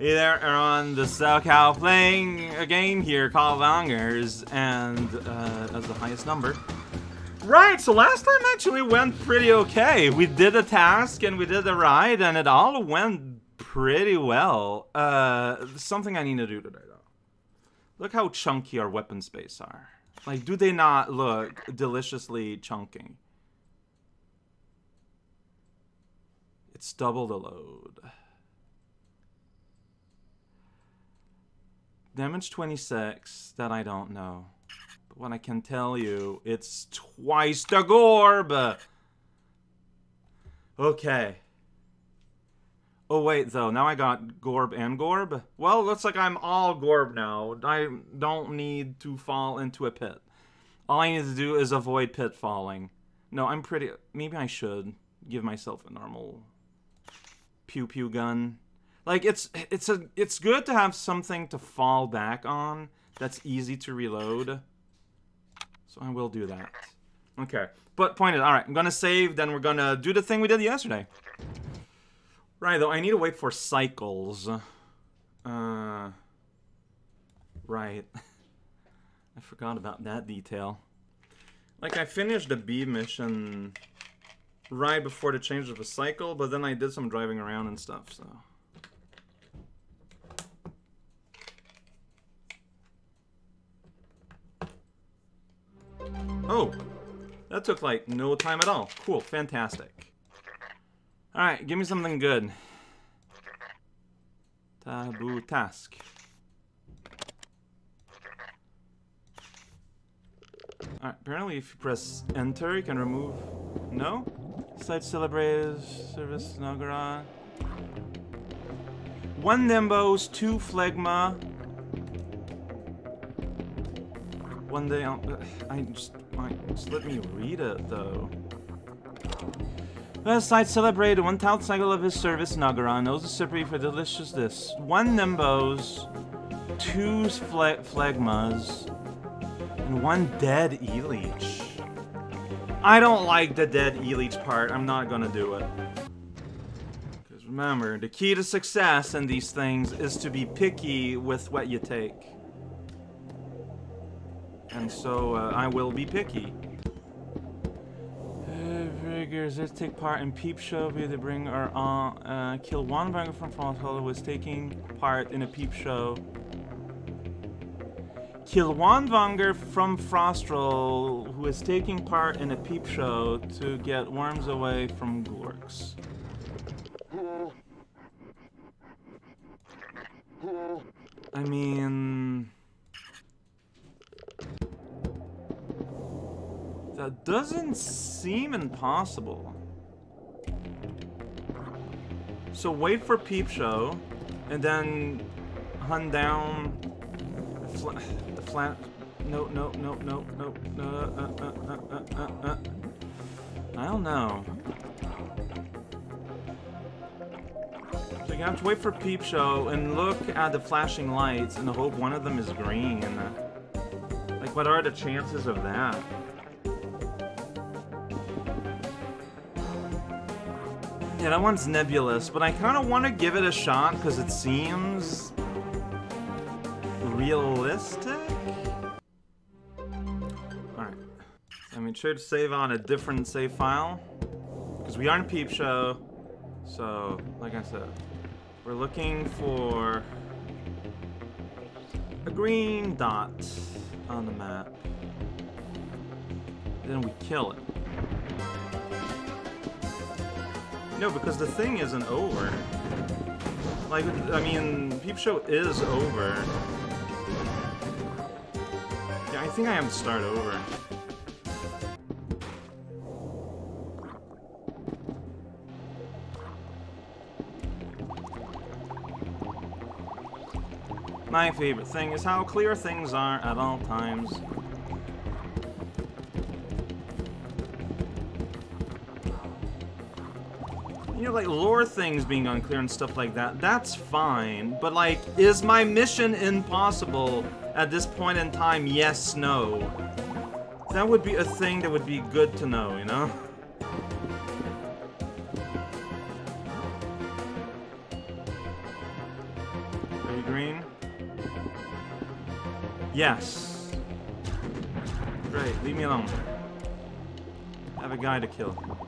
Hey there, on the SoCal playing a game here called Vangers, and uh, as the highest number. Right, so last time actually went pretty okay. We did a task and we did a ride, and it all went pretty well. Uh, something I need to do today, though. Look how chunky our weapon space are. Like, do they not look deliciously chunky? It's double the load. Damage 26, that I don't know. But what I can tell you, it's twice the Gorb! Okay. Oh wait, though, now I got Gorb and Gorb? Well, looks like I'm all Gorb now. I don't need to fall into a pit. All I need to do is avoid pit falling. No, I'm pretty... Maybe I should give myself a normal pew pew gun. Like it's it's a it's good to have something to fall back on that's easy to reload. So I will do that. Okay. But point is, alright, I'm gonna save, then we're gonna do the thing we did yesterday. Right, though, I need to wait for cycles. Uh, right. I forgot about that detail. Like, I finished the B mission right before the change of the cycle, but then I did some driving around and stuff, so... Oh, that took like no time at all. Cool, fantastic. Alright, give me something good. Taboo task. Alright, apparently if you press enter, you can remove... No? Site celebrated, service Nagara. One Nymbos, two Phlegma. One day, I'll, I just, just let me read it though. First site celebrated 1000th cycle of his service, Nagara knows the recipe for delicious this. One Nymbos, two phleg Phlegmas, and one dead E-Leech. I don't like the dead E-Leech part. I'm not gonna do it. Because remember, the key to success in these things is to be picky with what you take. And so, uh, I will be picky. Figures, let's take part in Peep Show. We to bring our uh, uh, kill one from who was taking part in a Peep Show. Kill one Vanger from Fostral who is taking part in a peep show to get worms away from That doesn't seem impossible. So wait for peep show, and then hunt down the flat. No, no, no, no, no, no. Uh, uh, uh, uh, uh, I don't know. So you have to wait for peep show and look at the flashing lights and hope one of them is green. Like, what are the chances of that? Yeah, that one's nebulous, but I kind of want to give it a shot because it seems realistic? Alright. I made sure to save on a different save file. Because we are in Peep Show. So, like I said, we're looking for a green dot on the map. Then we kill it. No, because the thing isn't over. Like, I mean, Peep Show is over. Yeah, I think I have to start over. My favorite thing is how clear things are at all times. You know, like, lore things being unclear and stuff like that, that's fine. But, like, is my mission impossible at this point in time? Yes, no. That would be a thing that would be good to know, you know? Are you green. Yes. Great, leave me alone. I have a guy to kill.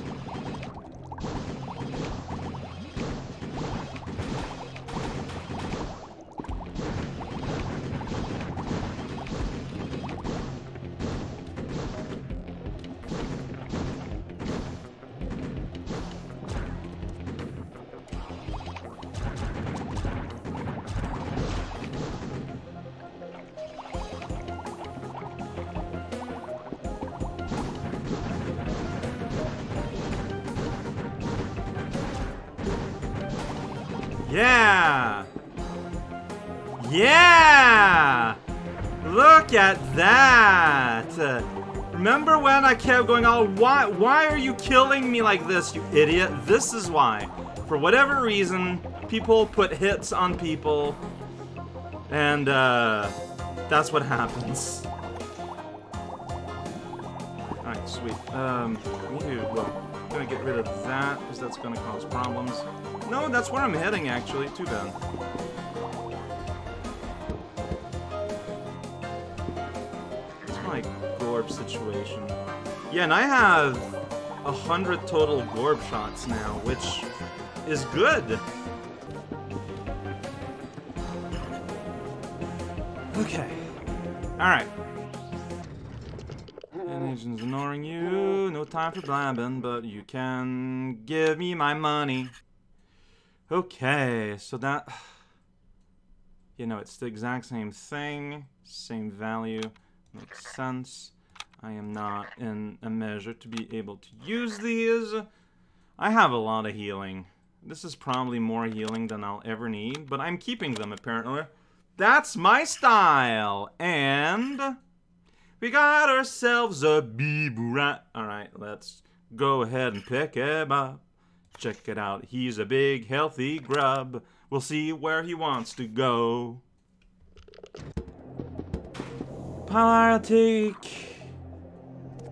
Yeah! Yeah! Look at that! Remember when I kept going, oh, why, why are you killing me like this, you idiot? This is why. For whatever reason, people put hits on people, and uh, that's what happens. Alright, sweet. Um, to, well, gonna get rid of that, because that's gonna cause problems. No, that's where I'm heading, actually. Too bad. It's my Gorb situation. Yeah, and I have a hundred total Gorb shots now, which is good. Okay. Alright. Time for blabbing, but you can give me my money. Okay, so that... You know, it's the exact same thing, same value, makes sense. I am not in a measure to be able to use these. I have a lot of healing. This is probably more healing than I'll ever need, but I'm keeping them apparently. That's my style! And... We got ourselves a Beeboorat. Alright, let's go ahead and pick him up. Check it out, he's a big, healthy grub. We'll see where he wants to go. I'll take...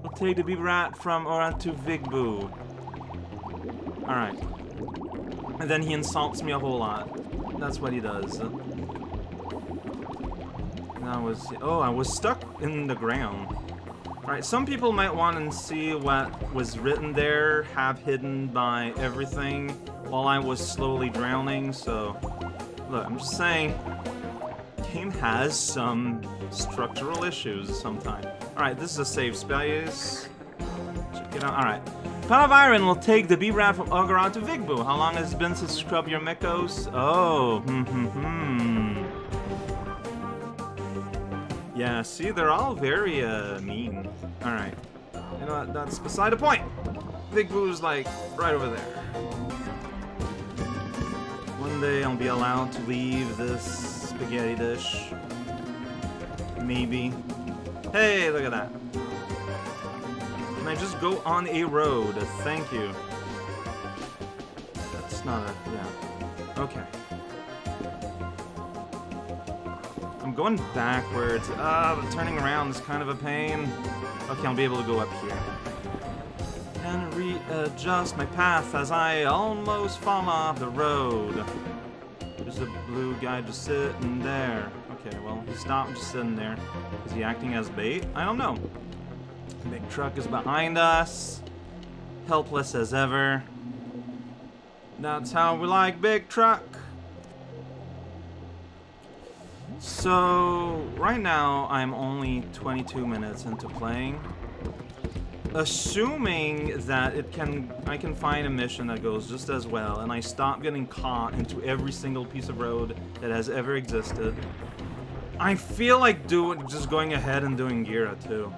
I'll take the Beeboorat from Oran to Vigbu. Alright. And then he insults me a whole lot. That's what he does. I was... Oh, I was stuck in the ground. Alright, some people might want to see what was written there, half hidden by everything, while I was slowly drowning, so... Look, I'm just saying, game has some structural issues sometimes. Alright, this is a safe space. Check it out. Alright. Palaviron will take the B-Rat from Ogaron to Vigbu. How long has it been since you Scrub Your Mekos? Oh, hmm hmm hmm. Yeah, see, they're all very, uh, mean. Alright. You know what, that's beside the point! Big Boo's, like, right over there. One day I'll be allowed to leave this spaghetti dish. Maybe. Hey, look at that. Can I just go on a road? Thank you. That's not a... yeah. Okay. Going backwards. Ah, but turning around is kind of a pain. Okay, I'll be able to go up here. And readjust my path as I almost fall off the road. There's a blue guy just sitting there. Okay, well, he stopped just sitting there. Is he acting as bait? I don't know. Big truck is behind us. Helpless as ever. That's how we like big truck. So, right now, I'm only 22 minutes into playing. Assuming that it can, I can find a mission that goes just as well, and I stop getting caught into every single piece of road that has ever existed. I feel like doing, just going ahead and doing Gira too.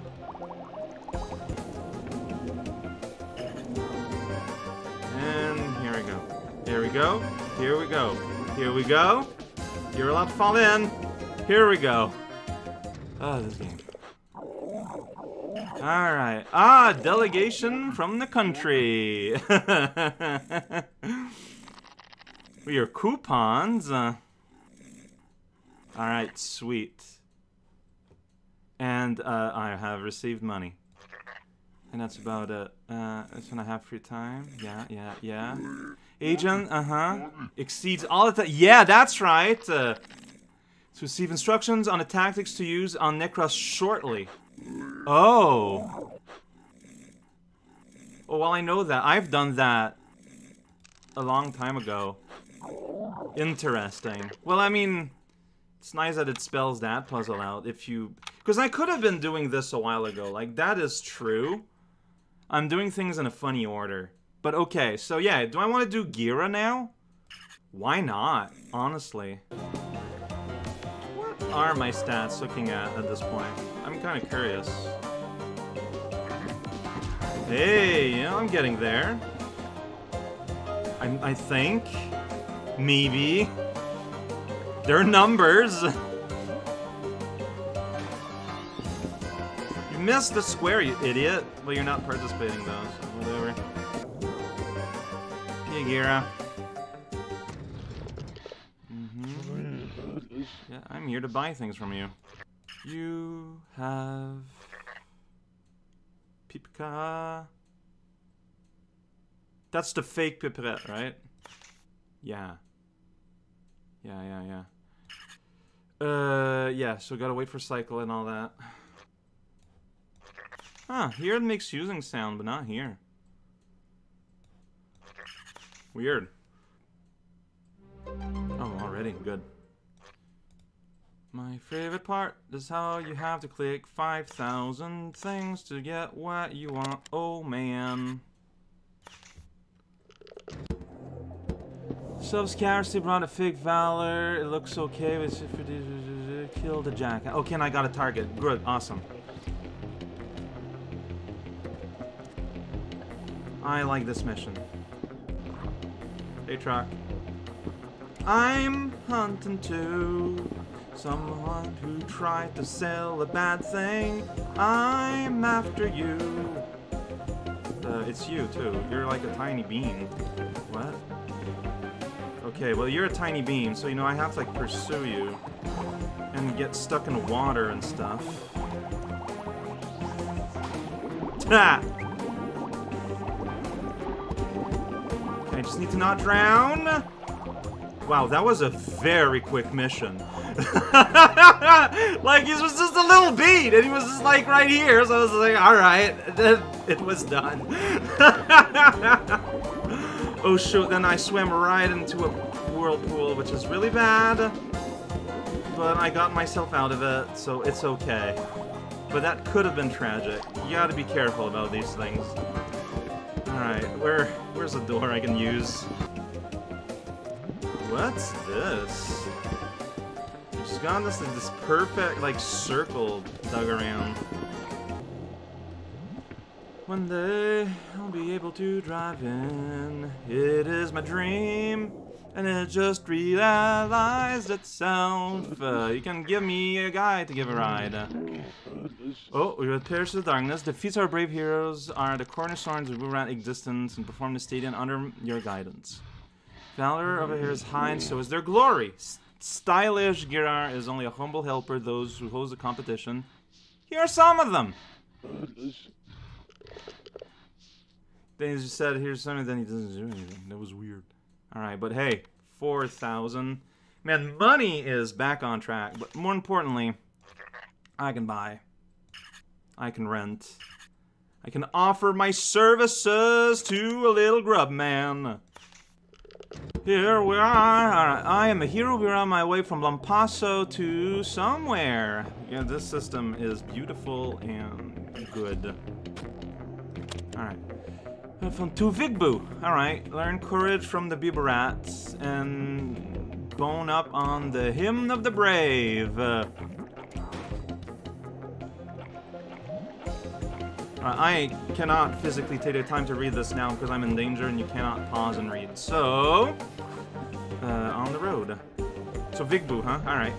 And here we go. Here we go. Here we go. Here we go. You're allowed to fall in. Here we go. Oh, this game. Alright. Ah, delegation from the country. we are coupons. Uh, Alright, sweet. And uh, I have received money. And that's about it. Uh, that's when I have free time. Yeah, yeah, yeah. Agent, uh-huh. Exceeds all the- Yeah, that's right! Uh, to receive instructions on the tactics to use on Necross shortly. Oh! Oh, well, I know that. I've done that a long time ago. Interesting. Well, I mean, it's nice that it spells that puzzle out if you... Because I could have been doing this a while ago. Like, that is true. I'm doing things in a funny order. But okay, so yeah, do I want to do Gira now? Why not, honestly? Are my stats looking at at this point? I'm kind of curious. Hey, you know, I'm getting there. I, I think. Maybe. They're numbers. You missed the square, you idiot. Well, you're not participating though, so whatever. Hey, Gira. I'm here to buy things from you. You have... Pipka... That's the fake Piperet, right? Yeah. Yeah, yeah, yeah. Uh, yeah, so gotta wait for cycle and all that. Huh, here it makes using sound, but not here. Weird. Oh, already, good. My favorite part is how you have to click 5,000 things to get what you want. Oh, man. Self-scarcity brought a fake valor. It looks okay. But if kill the jack. Okay, and I got a target. Good, awesome. I like this mission. Hey, truck. I'm hunting too. Someone who tried to sell a bad thing. I'm after you. Uh, it's you too. You're like a tiny bean. What? Okay, well you're a tiny bean, so you know I have to like pursue you and get stuck in water and stuff. Okay, I just need to not drown. Wow, that was a very quick mission. like, he was just a little beat, and he was just like right here, so I was like, alright, it was done. oh shoot, then I swam right into a whirlpool, which is really bad. But I got myself out of it, so it's okay. But that could have been tragic. You gotta be careful about these things. Alright, where where's a door I can use? What's this? She's got this this perfect like circle dug around. One day I'll be able to drive in. It is my dream, and it just realized itself. Uh, you can give me a guy to give a ride. Oh, we will pierce the darkness. Defeats our brave heroes are the cornerstones of Wurat existence and perform the stadium under your guidance. Valor over here is high, and so is their glory. Stylish Girar is only a humble helper, those who host the competition. Here are some of them. Then he just said, here's something, then he doesn't do anything. That was weird. Alright, but hey, 4,000. Man, money is back on track, but more importantly, I can buy. I can rent. I can offer my services to a little grub man. Here we are. Alright, I am a hero. We're on my way from Lampasso to somewhere. Yeah, this system is beautiful and good. Alright. From to Vigbu. Alright, learn courage from the Beeboorats and bone up on the Hymn of the Brave. Uh, I cannot physically take the time to read this now because I'm in danger and you cannot pause and read. So, uh, on the road. So Vigbu, huh? Alright.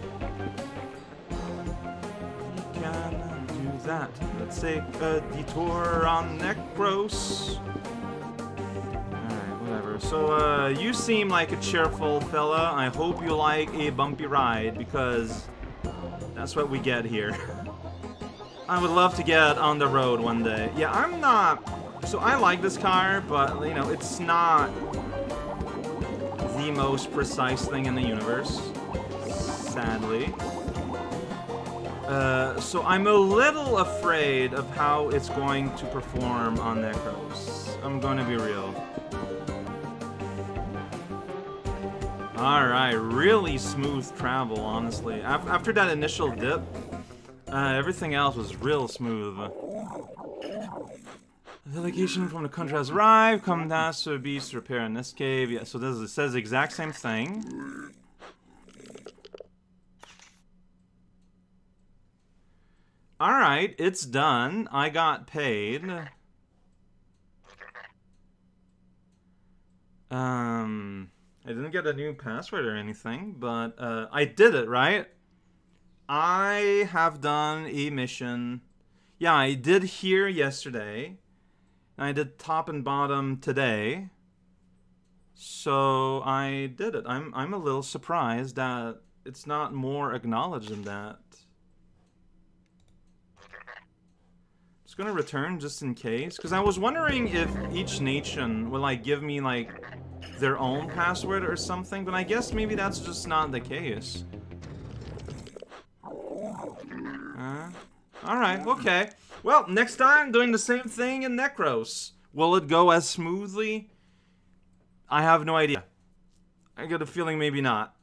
We can do that. Let's take a detour on Necross. Alright, whatever. So, uh, you seem like a cheerful fella. I hope you like a bumpy ride because that's what we get here. I would love to get on the road one day. Yeah, I'm not... So I like this car, but, you know, it's not the most precise thing in the universe. Sadly. Uh, so I'm a little afraid of how it's going to perform on Necross. I'm going to be real. Alright, really smooth travel, honestly. After that initial dip, uh, everything else was real smooth. The delegation from the country has arrived. Come down to the to repair in this cave. Yeah, so this it says the exact same thing. Alright, it's done. I got paid. Um... I didn't get a new password or anything, but uh, I did it, right? I have done a mission. Yeah, I did here yesterday. I did top and bottom today. So I did it. I'm I'm a little surprised that it's not more acknowledged than that. I'm Just gonna return just in case, because I was wondering if each nation will like give me like their own password or something, but I guess maybe that's just not the case. Uh, Alright, okay. Well, next time, doing the same thing in Necross. Will it go as smoothly? I have no idea. I get a feeling maybe not.